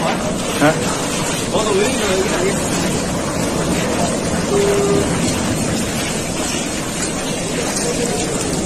哎，我做那个，你看你，都。